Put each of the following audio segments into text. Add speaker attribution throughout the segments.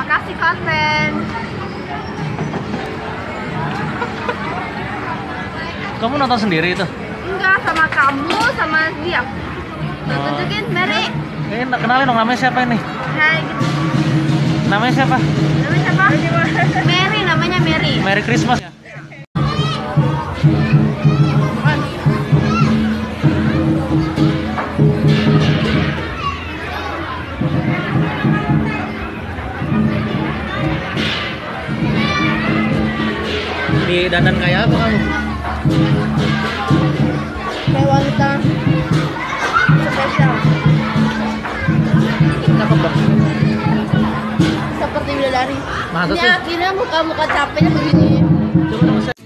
Speaker 1: Makasih konten.
Speaker 2: Kamu nonton sendiri itu?
Speaker 1: Enggak sama kamu sama dia. Tuh,
Speaker 2: Oh.
Speaker 1: tunjukin Mary.
Speaker 2: Eh, kenalin dong namanya siapa ini?
Speaker 1: Hai, gitu.
Speaker 2: Namanya siapa?
Speaker 1: Namanya siapa? Mary namanya Mary.
Speaker 2: Merry Christmas. Dandan kayak apa kamu?
Speaker 1: Kayak wanita spesial.
Speaker 2: Cakep dong.
Speaker 1: Seperti bidadari. Ini
Speaker 2: sih?
Speaker 1: akhirnya muka-muka capeknya begini.
Speaker 2: Coba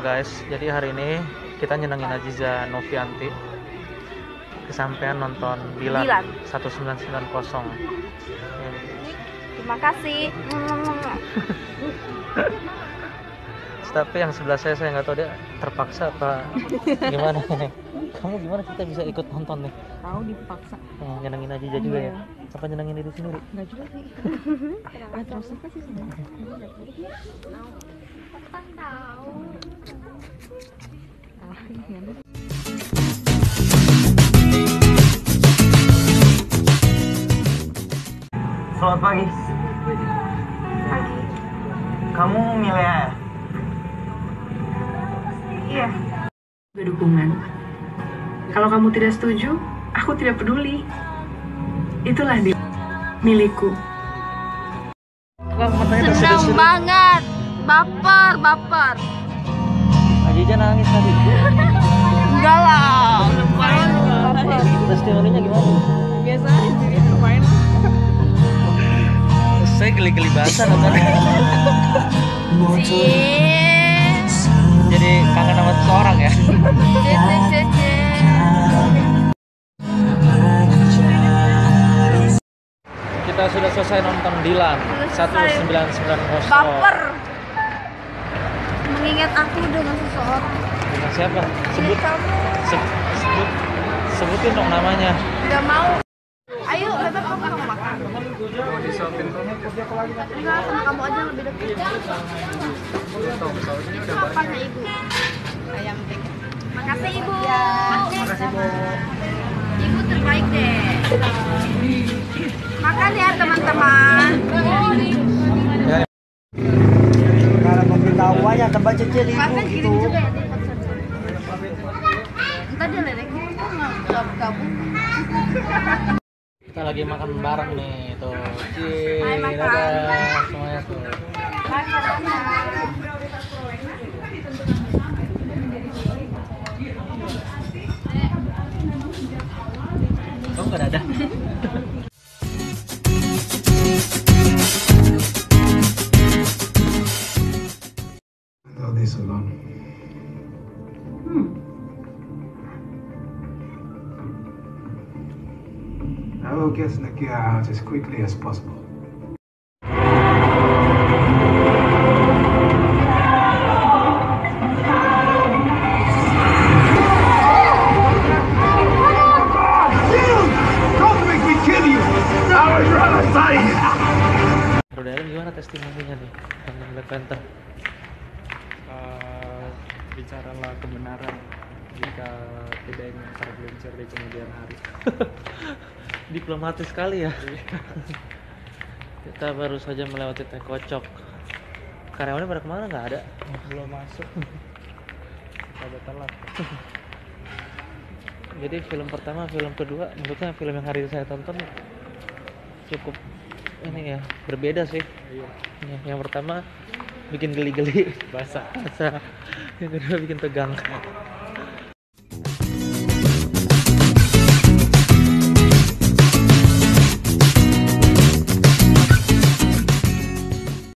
Speaker 2: Halo guys, jadi hari ini kita nyenengin Aziza Novianti kesampaian nonton Dilan,
Speaker 1: Dilan.
Speaker 2: 1990 Ya.
Speaker 1: Terima kasih.
Speaker 2: tapi yang sebelah saya saya nggak tahu dia terpaksa apa gimana kamu gimana kita bisa ikut nonton nih
Speaker 3: Tahu dipaksa.
Speaker 2: Eh, nyenengin aja juga ya apa nyenengin diri sendiri
Speaker 3: Enggak juga sih. terus apa sih sebenarnya? Ah, iya.
Speaker 4: Selamat pagi.
Speaker 1: Pagi.
Speaker 4: Kamu Milea ya?
Speaker 1: Iya.
Speaker 3: Dukungan. Kalau kamu tidak setuju, aku tidak peduli. Itulah dia milikku.
Speaker 1: Senang banget. Baper, baper.
Speaker 2: Aziza nangis tadi
Speaker 1: Enggak lah. Baper.
Speaker 2: testimoninya gimana
Speaker 3: Biasa aja main.
Speaker 2: saya geli-geli basah nontonnya
Speaker 1: Cie.
Speaker 2: jadi kangen sama seseorang ya kita sudah selesai nonton Dilan
Speaker 1: Sudah selesai.
Speaker 2: 1990
Speaker 1: Baper. Mengingat aku dengan seseorang.
Speaker 2: Dengan siapa sebut se- sebut sebutin dong namanya
Speaker 1: Gak mau. Ayo, bebek kamu mau makan. Mau disuapin Enggak, sama kamu aja lebih dekat. Kapan ya ibu? Ayam bebek. Makasih ibu. Makasih ibu. Ibu terbaik deh. Makan ya teman-teman.
Speaker 4: Karena pemberitahuannya tempat cecil ibu gitu.
Speaker 1: kirim juga ya di konser. Entar dia ledek nggak gabung.
Speaker 2: kita lagi makan bareng nih tuh Cie,
Speaker 1: Hai, makan.
Speaker 2: dadah semuanya tuh kamu gak ada
Speaker 5: all this alone. I will get Nakia out as quickly as possible.
Speaker 2: Bro Darren gimana testimoninya nih tentang Black Panther
Speaker 6: Eh, bicaralah kebenaran jika tidak ingin tergelincir di kemudian hari.
Speaker 2: diplomatis sekali ya kita baru saja melewati teh kocok karyawannya pada ke mana nggak ada
Speaker 6: Belum masuk. Pada telat.
Speaker 2: jadi film pertama film kedua menurutnya film yang hari ini saya tonton cukup ini ya berbeda sih
Speaker 6: Iya.
Speaker 2: Ya, yang pertama bikin geli-geli
Speaker 6: Basah.
Speaker 2: Masa yang kedua bikin tegang